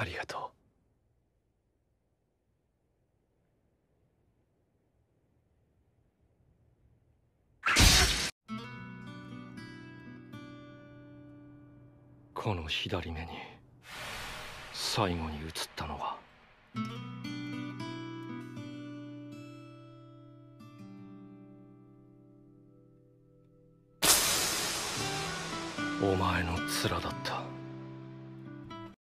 ありがとう。この左目に最後に映ったのは。お前の面だった。